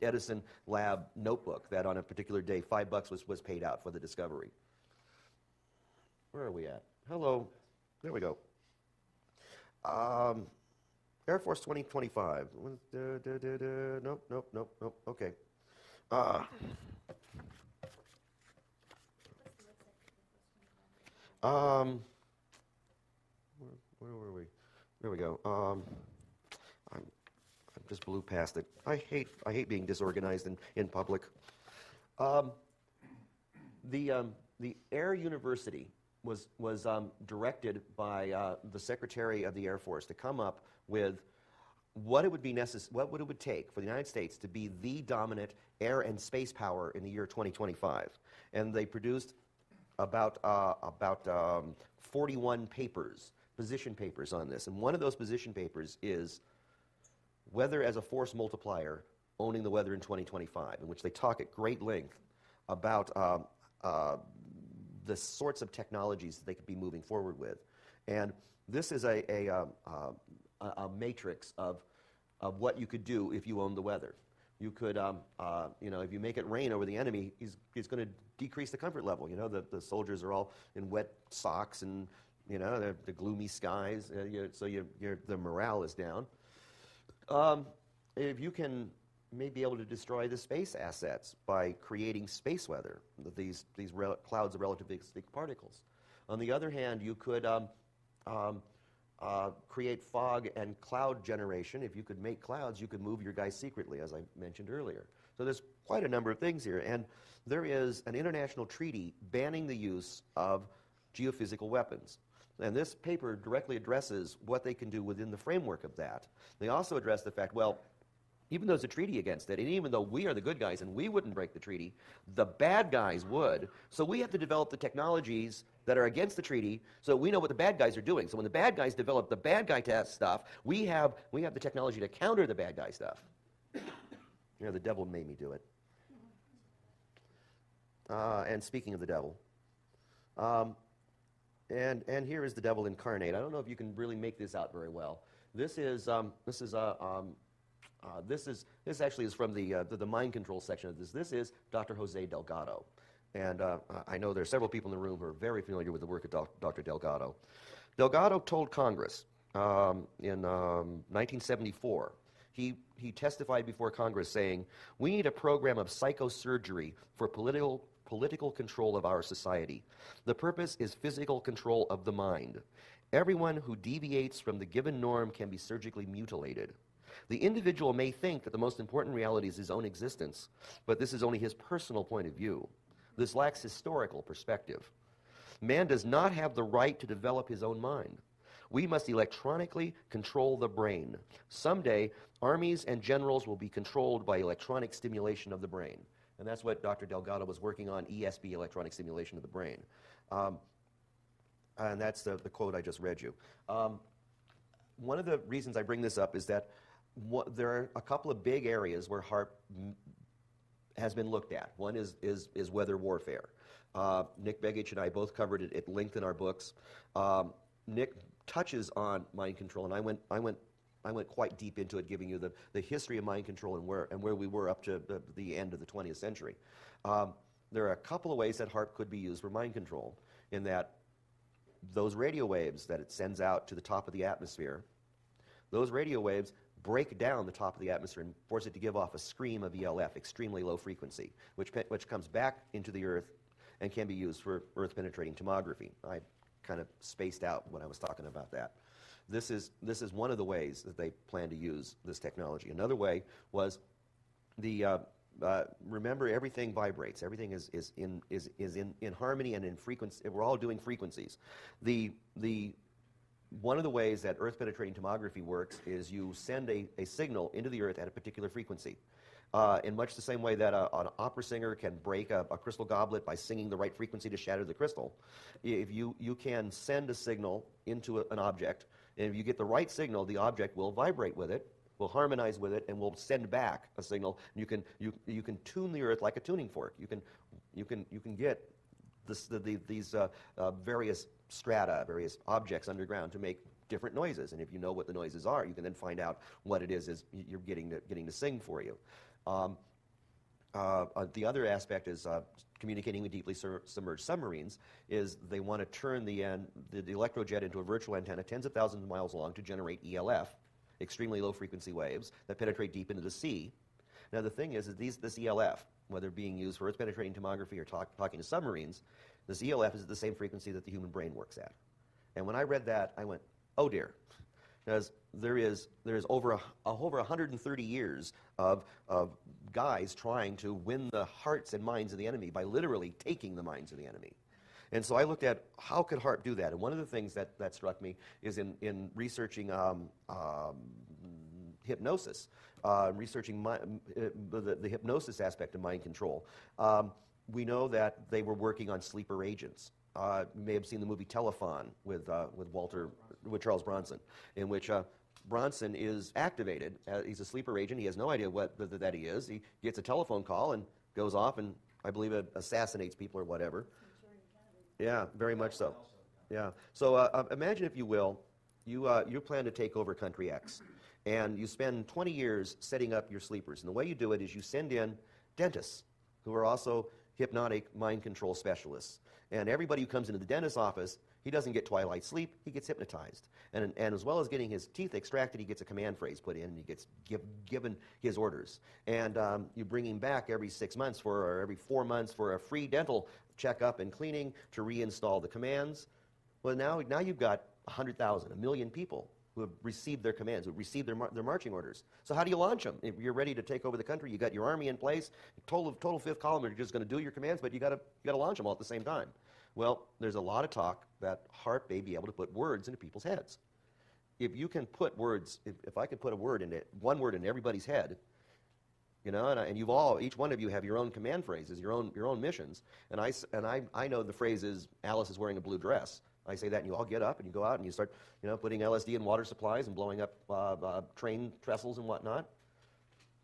Edison lab notebook that on a particular day, five bucks was, was paid out for the discovery. Where are we at? Hello. There we go. Um, Air Force 2025. Nope, nope, nope, nope. Okay. Uh, um, where, where were we? There we go. Um, I'm, I just blew past it. I hate, I hate being disorganized in, in public. Um, the, um, the Air University was, was um, directed by uh, the Secretary of the Air Force to come up with what it would be necess- what would it would take for the United States to be the dominant air and space power in the year 2025. And they produced about, uh, about um, 41 papers, position papers on this. And one of those position papers is Weather as a Force Multiplier, Owning the Weather in 2025, in which they talk at great length about um, uh, the sorts of technologies that they could be moving forward with. And this is a, a, um, uh, a, matrix of, of what you could do if you owned the weather. You could, um, uh, you know, if you make it rain over the enemy, he's, he's going to decrease the comfort level. You know, the, the soldiers are all in wet socks and, you know, the, the gloomy skies, uh, you, so you, your the morale is down. Um, if you can may be able to destroy the space assets by creating space weather, these, these clouds of relativistic particles. On the other hand, you could um, um, uh, create fog and cloud generation. If you could make clouds, you could move your guys secretly, as I mentioned earlier. So there's quite a number of things here. And there is an international treaty banning the use of geophysical weapons. And this paper directly addresses what they can do within the framework of that. They also address the fact, well, even though there's a treaty against it, and even though we are the good guys and we wouldn't break the treaty, the bad guys would. So we have to develop the technologies that are against the treaty so we know what the bad guys are doing. So when the bad guys develop the bad guy test stuff, we have, we have the technology to counter the bad guy stuff. (coughs) You know, the devil made me do it. uh, and speaking of the devil. Um, and, and here is the devil incarnate. I don't know if you can really make this out very well. This is, um, this is, uh, um, uh, this is, this actually is from the, uh, the, the mind control section of this. This is Dr. Jose Delgado. And uh, I know there are several people in the room who are very familiar with the work of doc, Dr. Delgado. Delgado told Congress um, in um, 1974, he, he testified before Congress saying, We need a program of psychosurgery for political, political control of our society. The purpose is physical control of the mind. Everyone who deviates from the given norm can be surgically mutilated. The individual may think that the most important reality is his own existence, but this is only his personal point of view. This lacks historical perspective. Man does not have the right to develop his own mind. We must electronically control the brain. Someday, armies and generals will be controlled by electronic stimulation of the brain. And that's what Dr. Delgado was working on ESB, electronic stimulation of the brain. Um, and that's the, the, quote I just read you. Um, one of the reasons I bring this up is that there are a couple of big areas where HAARP has been looked at. One is, is, is weather warfare. Uh, Nick Begich and I both covered it at length in our books. Um, Nick touches on mind control, and I went, I went, I went quite deep into it, giving you the, the history of mind control and where, and where we were up to the, the end of the 20th century. Um, there are a couple of ways that HAARP could be used for mind control, in that those radio waves that it sends out to the top of the atmosphere, those radio waves break down the top of the atmosphere and force it to give off a scream of ELF, extremely low frequency, which, which comes back into the Earth and can be used for Earth penetrating tomography. I kind of spaced out when I was talking about that. This is, this is one of the ways that they plan to use this technology. Another way was the, uh, uh, remember everything vibrates. Everything is, is, in, is, is in, in harmony and in frequency. We're all doing frequencies. The, the one of the ways that earth penetrating tomography works is you send a, a signal into the earth at a particular frequency. Uh, in much the same way that a, an opera singer can break a, a, crystal goblet by singing the right frequency to shatter the crystal, if you, you can send a signal into a, an object, and if you get the right signal, the object will vibrate with it, will harmonize with it, and will send back a signal. You can, you, you can tune the earth like a tuning fork. You can, you can, you can get this, the, the, these uh, uh, various strata, various objects underground to make different noises. And if you know what the noises are, you can then find out what it is, is you're getting to, getting to sing for you. Um, uh, uh, the other aspect is uh, communicating with deeply sur- submerged submarines is they want to turn the, en- the, the electrojet into a virtual antenna tens of thousands of miles long to generate ELF, extremely low frequency waves that penetrate deep into the sea. Now the thing is, is these, this ELF, whether being used for earth penetrating tomography or talk, talking to submarines, this ELF is at the same frequency that the human brain works at. And when I read that, I went, oh dear. Because there is, there is over, a, over 130 years of, of guys trying to win the hearts and minds of the enemy by literally taking the minds of the enemy. And so I looked at how could HAARP do that? And one of the things that, that struck me is in, in researching um, um, hypnosis, uh, researching my, uh, the, the, hypnosis aspect of mind control. Um, we know that they were working on sleeper agents. Uh, you may have seen the movie Telefon with, uh, with Walter, with Charles Bronson, in which uh, Bronson is activated. Uh, he's a sleeper agent. He has no idea what th- that he is. He gets a telephone call and goes off and I believe assassinates people or whatever. Yeah, very much so. Yeah. So uh, imagine, if you will, you, you plan to take over Country X, and you spend 20 years setting up your sleepers. And the way you do it is you send in dentists who are also hypnotic mind control specialists. And everybody who comes into the dentist's office, he doesn't get twilight sleep, he gets hypnotized. And, and as well as getting his teeth extracted, he gets a command phrase put in and he gets give, given his orders. And um, you bring him back every six months for, or every four months for a free dental checkup and cleaning to reinstall the commands. Well, now, now you've got 100,000, a million people who have received their commands, who have received their, mar- their marching orders. So how do you launch them? If you're ready to take over the country, you got your army in place, total, total fifth column, you're just going to do your commands, but you got to you got to launch them all at the same time. Well, there's a lot of talk that HAARP may be able to put words into people's heads. If you can put words, if, if I could put a word in it, one word in everybody's head, you know, and, I, and you've all, each one of you have your own command phrases, your own, your own missions. And I, and I, I know the phrase is Alice is wearing a blue dress. I say that, and you all get up and you go out and you start, you know, putting LSD in water supplies and blowing up uh, uh, train trestles and whatnot.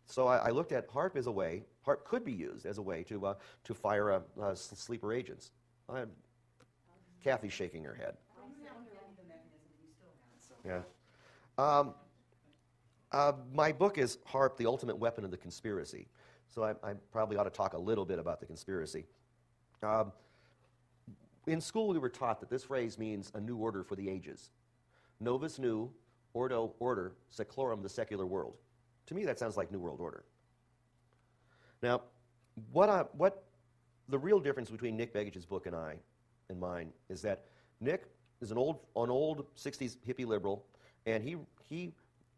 so I, I looked at HAARP as a way, HAARP could be used as a way to, uh, to fire uh, uh, sleeper agents. i Kathy's shaking her head. Yeah. Um, uh, my book is HAARP, the ultimate weapon of the conspiracy. So I, I probably ought to talk a little bit about the conspiracy. Um, in school, we were taught that this phrase means a new order for the ages. Novus new, ordo order, seclorum, the secular world. To me, that sounds like New World Order. Now, what, I, what the real difference between Nick Begich's book and I, and mine, is that Nick is an old, an old 60s hippie liberal, and he, he,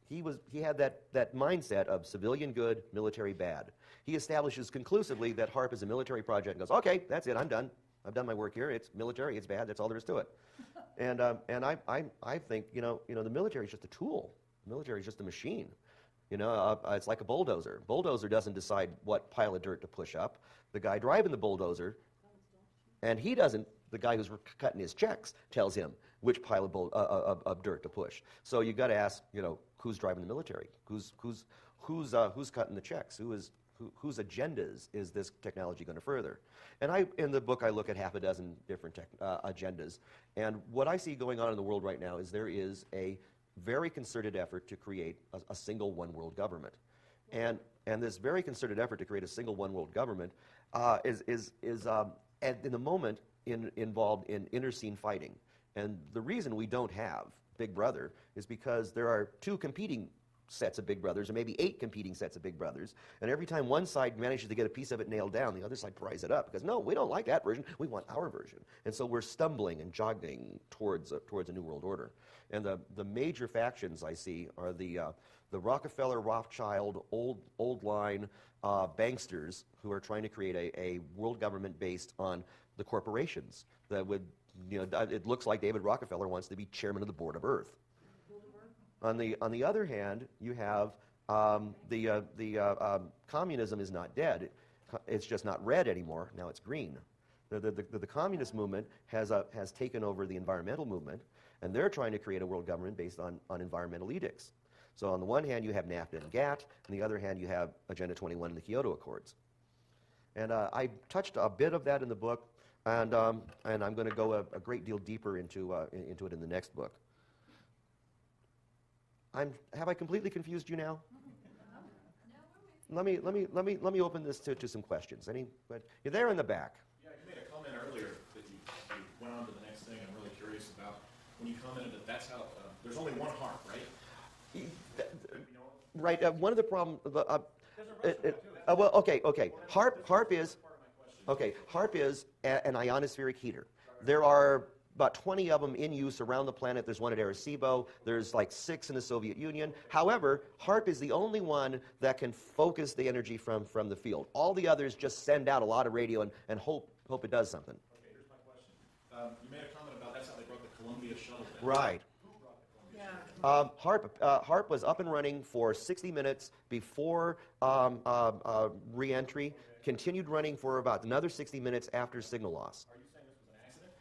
he, was, he had that, that mindset of civilian good, military bad. He establishes conclusively that HAARP is a military project and goes, okay, that's it, I'm done. I've done my work here. It's military, it's bad, that's all there is to it. (laughs) and um, and I, I, I think, you know, you know, the military is just a tool. The military is just a machine. You know, uh, uh, it's like a bulldozer. Bulldozer doesn't decide what pile of dirt to push up. The guy driving the bulldozer, and he doesn't, the guy who's cutting his checks tells him which pile of, bull, uh, uh, of, of dirt to push. So you got to ask, you know, who's driving the military? Who's, who's, who's, uh, who's cutting the checks? Who is, who, whose agendas is this technology going to further? And I, in the book, I look at half a dozen different tech, uh, agendas. And what I see going on in the world right now is there is a very concerted effort to create a, a single one world government. And, and this very concerted effort to create a single one world government uh, is, is, is um, at, in the moment in, involved in interscene fighting. And the reason we don't have Big Brother is because there are two competing sets of Big Brothers, or maybe eight competing sets of Big Brothers. And every time one side manages to get a piece of it nailed down, the other side pries it up because no, we don't like that version. We want our version. And so we're stumbling and jogging towards a, towards a new world order. And the, the major factions I see are the, uh, the Rockefeller, Rothschild, old, old line uh, banksters who are trying to create a, a world government based on the corporations that would, you know, it looks like David Rockefeller wants to be chairman of the board of Earth. On the, on the other hand, you have um, the, uh, the uh, um, communism is not dead. It's just not red anymore. Now it's green. The, the, the, the communist movement has, uh, has taken over the environmental movement, and they're trying to create a world government based on, on environmental edicts. So on the one hand, you have NAFTA and GATT, on the other hand, you have Agenda 21 and the Kyoto Accords. And uh, I touched a bit of that in the book, and, um, and I'm going to go a, a, great deal deeper into, uh, into it in the next book. I'm, have I completely confused you now? Let me, let me, let me, let me open this to, to some questions. Any, but you're there in the back. Yeah, you made a comment earlier that you, you went on to the next thing I'm really curious about. When you commented that that's how, uh, there's only one HAARP, right? Right. Uh, one of the problems. Uh, it, it, uh, well, okay, okay. HAARP, HAARP is. Okay, HAARP is a, an ionospheric heater. There are about 20 of them in use around the planet. There's one at Arecibo. There's like six in the Soviet Union. However, HAARP is the only one that can focus the energy from, from the field. All the others just send out a lot of radio and, and hope, hope it does something. Okay, here's my question. Um, you made a comment about that's how they broke the Columbia shuttle down. Right. Um, HAARP, uh, HAARP was up and running for 60 minutes before um, uh, uh, reentry, continued running for about another 60 minutes after signal loss. Are you saying this was an accident?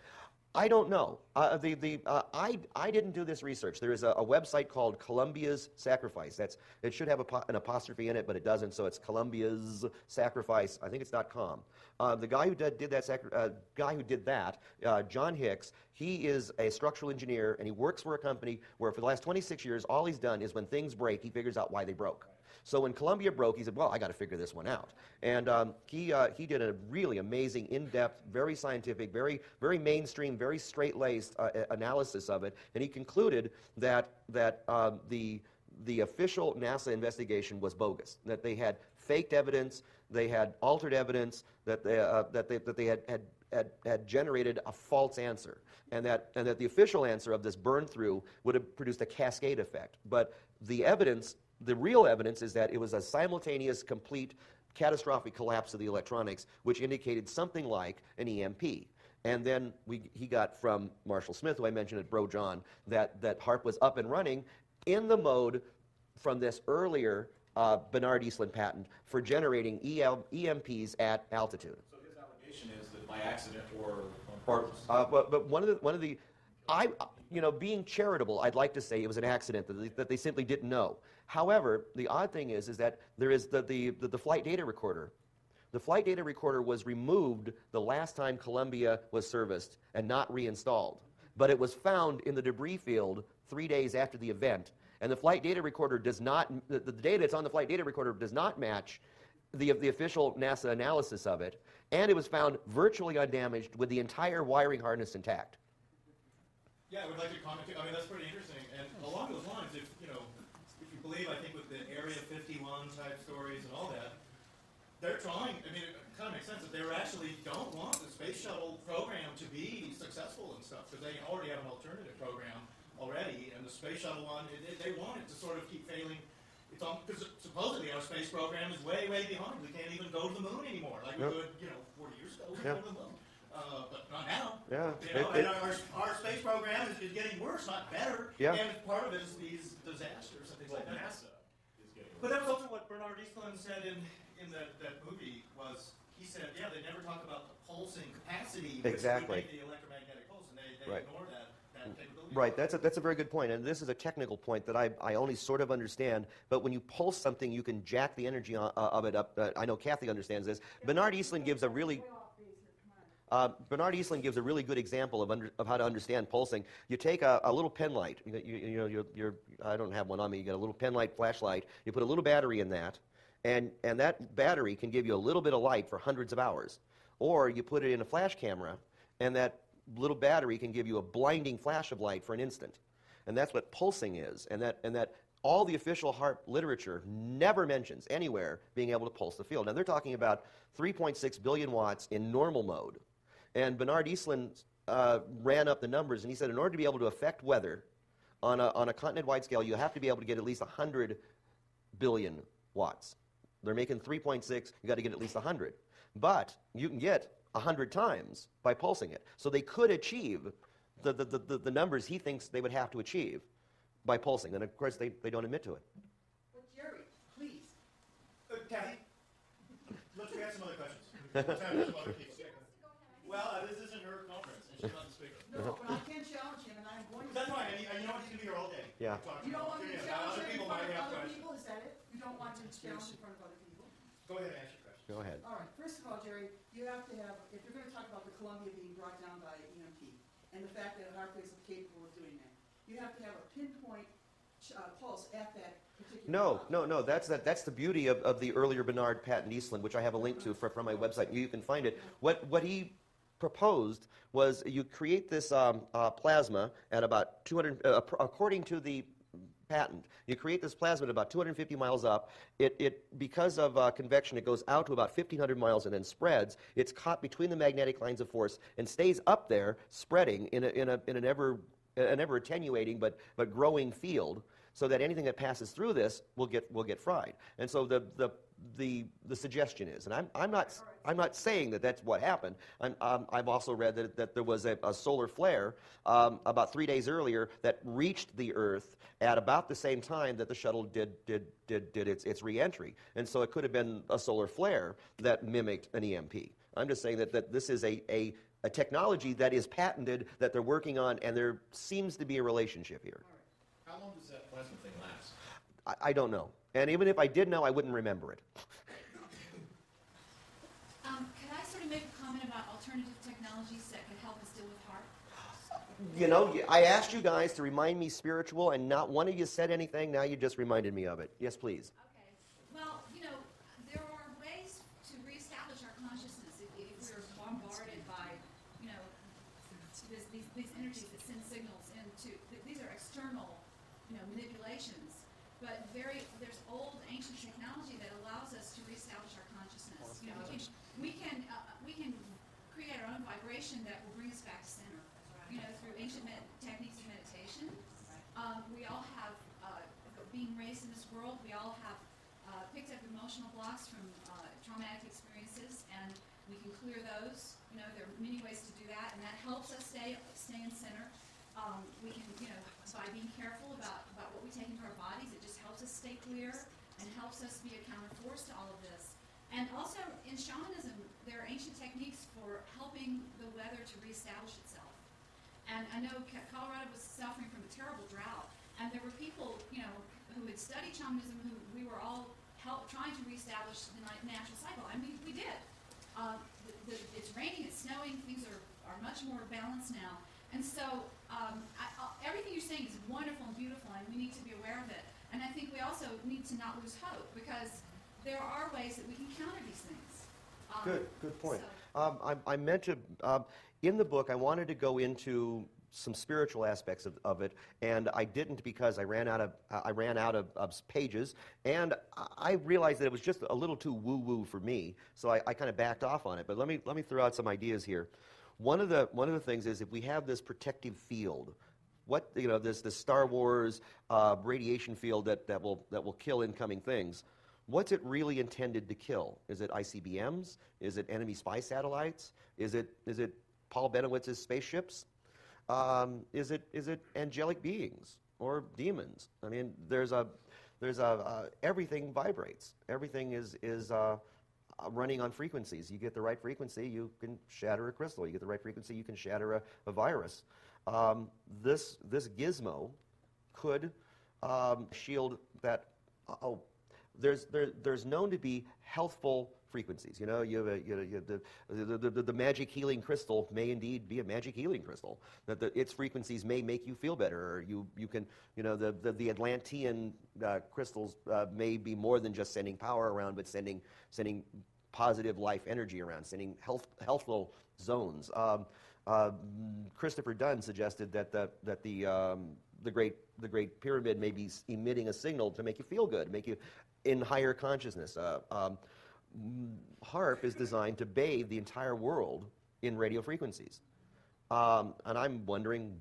I don't know. Uh, the, the, uh, I, I didn't do this research. There is a, a website called Columbia's Sacrifice. That's, it should have a, an apostrophe in it, but it doesn't, so it's Columbia's Sacrifice. I think it's dot .com. Uh, the guy who did, did that, uh, guy who did that, uh, John Hicks, he is a structural engineer, and he works for a company where for the last 26 years, all he's done is when things break, he figures out why they broke. So when Columbia broke, he said, "Well, I got to figure this one out." And um, he uh, he did a really amazing, in-depth, very scientific, very very mainstream, very straight-laced uh, analysis of it. And he concluded that that um, the the official NASA investigation was bogus. That they had faked evidence, they had altered evidence, that they uh, that they that they had, had had, had, generated a false answer, and that, and that the official answer of this burn through would have produced a cascade effect. But the evidence the real evidence is that it was a simultaneous, complete, catastrophic collapse of the electronics, which indicated something like an EMP. And then we, he got from Marshall Smith, who I mentioned at Bro John, that, that HAARP was up and running in the mode from this earlier uh, Bernard Eastlund patent for generating EL, EMPs at altitude. So his allegation is that by accident or on Or, uh, but, but one of the, one of the, I, you know, being charitable, I'd like to say it was an accident that they, that they simply didn't know. However, the odd thing is, is that there is the, the, the, the flight data recorder. The flight data recorder was removed the last time Columbia was serviced and not reinstalled. But it was found in the debris field three days after the event. And the flight data recorder does not, the, the data that's on the flight data recorder does not match the, the official NASA analysis of it. And it was found virtually undamaged with the entire wiring harness intact. Yeah, I would like to comment too. I mean, that's pretty interesting. And along those lines, if you know, if you believe, I think with the Area 51 type stories and all that, they're trying. I mean, it kind of makes sense that they actually don't want the space shuttle program to be successful and stuff because they already have an alternative program already, and the space shuttle one, it, it, they want it to sort of keep failing. It's because supposedly our space program is way, way behind. We can't even go to the moon anymore like we could, you know, 40 years ago. We could go to the moon, uh, but not now. Yeah, You know, it- and our, our space program is, is getting worse, not better. Yeah. And part of it is these disasters and things Well, like that. NASA is getting. worse. But that was also what Bernard Eastlund said in, in that, that movie was, he said, yeah, they never talk about the pulsing capacity. which Exactly. The electromagnetic pulse, and they, they Right. ignore that, that. Right, that's a, that's a very good point, and this is a technical point that I, I only sort of understand. But when you pulse something, you can jack the energy o- uh, of it up. Uh, I know Kathy understands this. Bernard Eastlund gives a really uh, Bernard Eastlund gives a really good example of, under, of how to understand pulsing. You take a, a little pen light. You, you, you know, you're, you're, I don't have one on me. You got a little pen light flashlight. You put a little battery in that, and, and that battery can give you a little bit of light for hundreds of hours. Or you put it in a flash camera, and that little battery can give you a blinding flash of light for an instant. And that's what pulsing is. And that, and that all the official HAARP literature never mentions anywhere being able to pulse the field. Now they're talking about 3.6 billion watts in normal mode. And Bernard Eastlund uh, ran up the numbers, and he said in order to be able to affect weather on a, on a continent-wide scale, you have to be able to get at least 100 billion watts. They're making 3.6, you got to get at least 100. But you can get 100 times by pulsing it. So they could achieve the, the, the, the- the numbers he thinks they would have to achieve by pulsing. And of course, they, they don't admit to it. But Jerry, please, Uh, Kathy, let's get some other questions. Let's have some other people. Well, uh, this isn't her conference, and she's not the speaker. no, but I can challenge him, and I'm going to. That's fine, and you, and you know what, he's gonna be here all day. Yeah. Talking You don't about- want me to yeah, challenge Other him in people front might of have other questions. people, is that it? You don't want to challenge in front of other people? Go ahead and ask your question. Go ahead. All right, first of all, Jerry, you have to have, if you're gonna talk about the Columbia being brought down by EMP, and the fact that HAARP is capable of doing that, you have to have a pinpoint ch- uh, pulse at that particular. No, spot. no, no. That's that, That's the beauty of, of the earlier Bernard Patton Eastlund, which I have a link to for, from my website. You can find it. What what he proposed was you create this um, uh, plasma at about 200, uh, according to the patent. You create this plasma at about 250 miles up. It, it because of uh, convection, it goes out to about 1,500 miles and then spreads. It's caught between the magnetic lines of force and stays up there, spreading in, a, in, a, in an ever an ever attenuating but, but growing field so that anything that passes through this will get, will get fried. And so the, the, the, the suggestion is, and I'm, I'm, not, I'm not saying that that's what happened. I'm, um, I've also read that, that there was a, a solar flare um, about three days earlier that reached the Earth at about the same time that the shuttle did, did, did, did its, its reentry. And so it could have been a solar flare that mimicked an EMP. I'm just saying that, that this is a, a, a technology that is patented, that they're working on, and there seems to be a relationship here. How long does that plasma thing? I, I don't know. And even if I did know, I wouldn't remember it. Um, could I sort of make a comment about alternative technologies that could help us deal with HAARP? You know, I asked you guys to remind me spiritual, and not one of you said anything. Now you just reminded me of it. Yes, please. Okay. Well, you know, there are ways to reestablish our consciousness if, if we're bombarded by, you know, this, these, these energies that send signals into, th- these are external, you know, manipulations. But very, there's old ancient technology that allows us to reestablish our consciousness. You know, we can, we can, uh, we can create our own vibration that will bring us back to center. You know, through ancient med- techniques of meditation. Um, we all have, uh, being raised in this world, we all have uh, picked up blocks from uh, traumatic experiences, and we can clear those. You know, there are many ways to do that, and that helps us stay stay in center. Um, we can, you know, by being careful about, about what we take into our bodies, it just helps us stay clear and helps us be a counterforce to all of this. And also in shamanism, there are ancient techniques for helping the weather to reestablish itself. And I know Colorado was suffering from a terrible drought, and there were people, you know, who had studied shamanism, who we were all help, trying to reestablish the natural cycle, I mean, we did. Uh, the, the, it's raining, it's snowing, things are, are much more balanced now. And so, um, I, I, everything you're saying is wonderful and beautiful, and we need to be aware of it. And I think we also need to not lose hope, because there are ways that we can counter these things. Um, Good, good point. so- Um, I, I meant to, um, in the book, I wanted to go into some spiritual aspects of, of it, and I didn't because I ran out of, I ran out of, of pages, and I- realized that it was just a little too woo-woo for me, so I, I kind of backed off on it. But let me, let me throw out some ideas here. One of the, one of the things is if we have this protective field, what, you know, this, this Star Wars uh, radiation field that, that, will, that will kill incoming things, what's it really intended to kill? Is it ICBMs? Is it enemy spy satellites? Is it, is it Paul Bennewitz's spaceships? Um, is, it, is it angelic beings or demons? I mean, there's a, there's a, uh, everything vibrates. Everything is, is uh, uh, running on frequencies. You get the right frequency, you can shatter a crystal. You get the right frequency, you can shatter a, a virus. Um, this, this gizmo could um, shield that. Oh, there's, there, there's known to be healthful frequencies. You know, you have, a, you you have the, the, the, the magic healing crystal may indeed be a magic healing crystal. That the, its frequencies may make you feel better, or you, you can, you know, the, the, the Atlantean uh, crystals uh, may be more than just sending power around, but sending, sending positive life energy around, sending health, healthful zones. Um, uh, Christopher Dunn suggested that the, that the, um, the, great, the Great Pyramid may be emitting a signal to make you feel good, make you in higher consciousness. Uh, um, HAARP is designed to bathe the entire world in radio frequencies. Um, and I'm wondering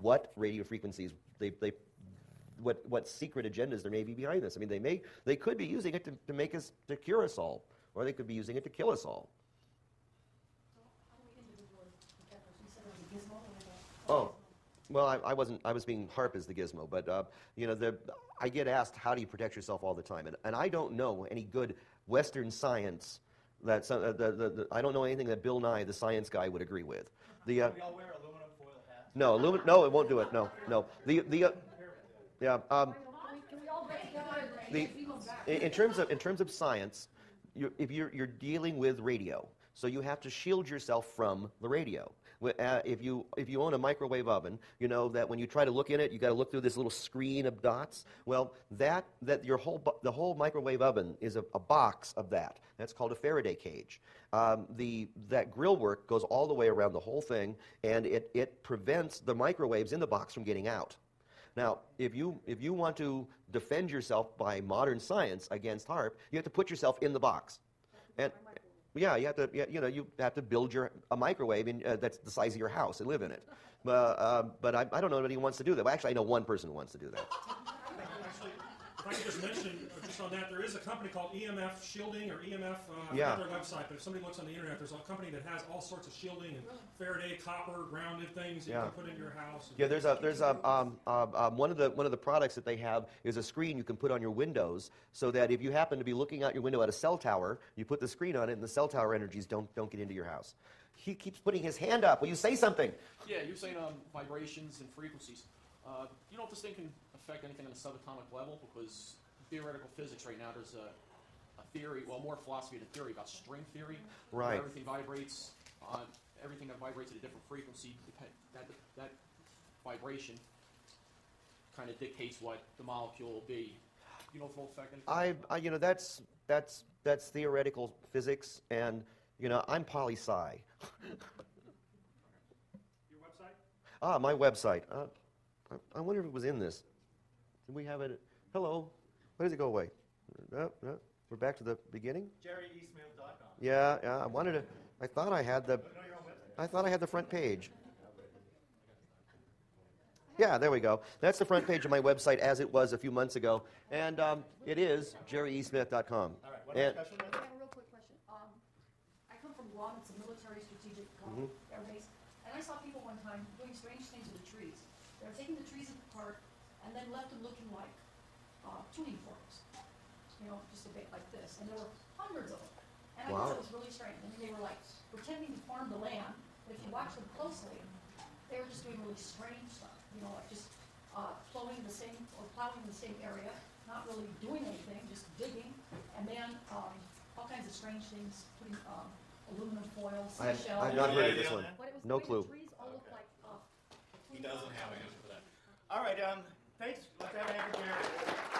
what radio frequencies they, they what, what secret agendas there may be behind this. I mean, they may they could be using it to, to make us to cure us all, or they could be using it to kill us all. Oh, well, I, I wasn't. I was being HAARP as the gizmo, but uh, you know, the, I get asked how do you protect yourself all the time, and, and I don't know any good Western science that some, uh, the, the, the, I don't know anything that Bill Nye, the science guy, would agree with. The uh, We all wear aluminum foil hats. no, alumin- no, it won't do it. No, no. The the uh, yeah. Um, the, in, in terms of in terms of science, you if you're you're dealing with radio, so you have to shield yourself from the radio. Uh, if you if you own a microwave oven, you know that when you try to look in it, you got to look through this little screen of dots. Well, that that your whole the whole microwave oven is a, a box of that. That's called a Faraday cage. Um, the that grill work goes all the way around the whole thing, and it it prevents the microwaves in the box from getting out. Now, if you, if you want to defend yourself by modern science against HAARP, you have to put yourself in the box. And, yeah, you have to, you know, you have to build your, a microwave in, uh, that's the size of your house and live in it. Uh, but I, I don't know anybody who wants to do that. Well, actually, I know one person who wants to do that. Actually, if I could just mention, uh, on that, there is a company called EMF Shielding or EMF, uh, I Yeah. forgot their website, but if somebody looks on the internet, there's a company that has all sorts of shielding and Faraday, copper, grounded things that you can put in your house. Yeah, there's a there's a um, um, um, one of the one of the products that they have is a screen you can put on your windows, so that if you happen to be looking out your window at a cell tower, you put the screen on it, and the cell tower energies don't don't get into your house. He keeps putting his hand up. Will you say something? Yeah, you're saying um, vibrations and frequencies. Uh, you know if this thing can affect anything on the subatomic level? Because theoretical physics right now, there's a, a theory, well, more philosophy than theory about string theory. Right. Everything vibrates on everything that vibrates at a different frequency. depend- That that vibration kind of dictates what the molecule will be. You know if it'll affect anything? I, I you know that's that's that's theoretical physics, and you know I'm poli sci. (laughs) Your website? Ah, my website. Uh, I, I wonder if it was in this. Did we have it? Hello. Where does it go away? No, no. We're back to the beginning. JerryESmith.com. Yeah, yeah. I wanted to. I thought I had the. I thought I had the front page. Yeah, there we go. That's the front page of my website as it was a few months ago, and um, it is jerryesmith.com. All right, what And- discussion? I have a real quick question. Um, I come from Guam, it's a military strategic um, air base, and I saw people one time doing strange things with the trees. They were taking the trees apart and then left them looking like uh, tuning forks, you know, just a bit like this, and there were hundreds of them. And I Wow. thought it was really strange. I mean, they were like pretending to farm the land, but if you watch them closely, they were just doing really strange stuff, you know, like just uh, plowing the same, or plowing the same area, not really doing anything, just digging, and then, um, all kinds of strange things, putting, um, aluminum foil, I have, seashells. I have not heard of this one. But it was No clue. the trees all look like, uh. He doesn't have an answer for that. All right, um, thanks. Let's have a hand for Jerry.